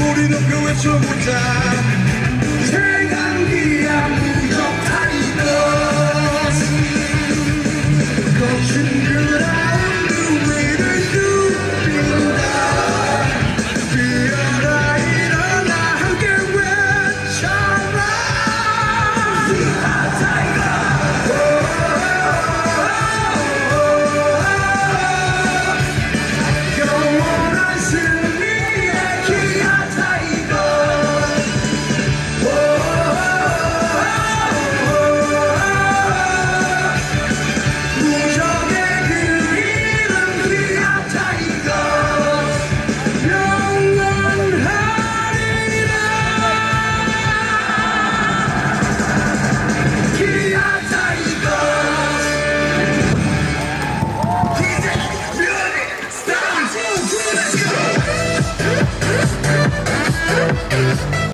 소리 높여 외쳐보자